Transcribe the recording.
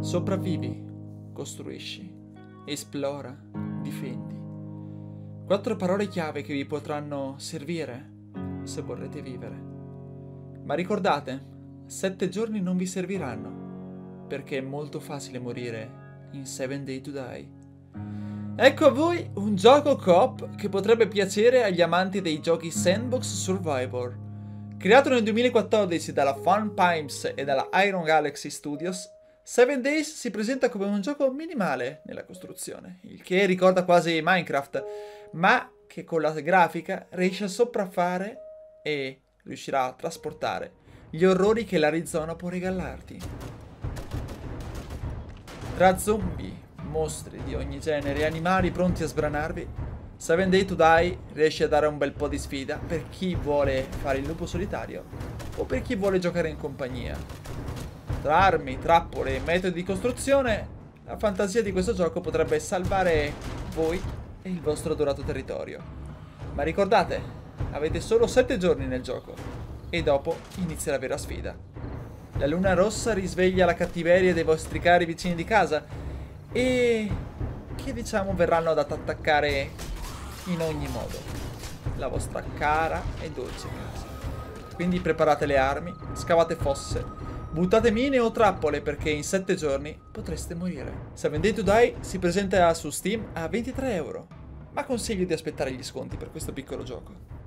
Sopravvivi, costruisci, esplora, difendi. Quattro parole chiave che vi potranno servire se vorrete vivere. Ma ricordate, sette giorni non vi serviranno, perché è molto facile morire in Seven Day to Die. Ecco a voi un gioco coop che potrebbe piacere agli amanti dei giochi Sandbox Survivor. Creato nel 2014 dalla Fun Pimes e dalla Iron Galaxy Studios, Seven Days si presenta come un gioco minimale nella costruzione, il che ricorda quasi Minecraft, ma che con la grafica riesce a sopraffare e riuscirà a trasportare gli orrori che l'Arizona può regalarti. Tra zombie, mostri di ogni genere e animali pronti a sbranarvi, Seven Day to Die riesce a dare un bel po' di sfida per chi vuole fare il lupo solitario o per chi vuole giocare in compagnia. Tra armi, trappole e metodi di costruzione, la fantasia di questo gioco potrebbe salvare voi e il vostro adorato territorio. Ma ricordate, avete solo 7 giorni nel gioco e dopo inizia la vera sfida. La luna rossa risveglia la cattiveria dei vostri cari vicini di casa e che diciamo verranno ad attaccare in ogni modo la vostra cara e dolce casa. Quindi preparate le armi, scavate fosse, buttate mine o trappole perché in 7 giorni potreste morire. Seven Day to Die si presenta su Steam a 23 euro, ma consiglio di aspettare gli sconti per questo piccolo gioco.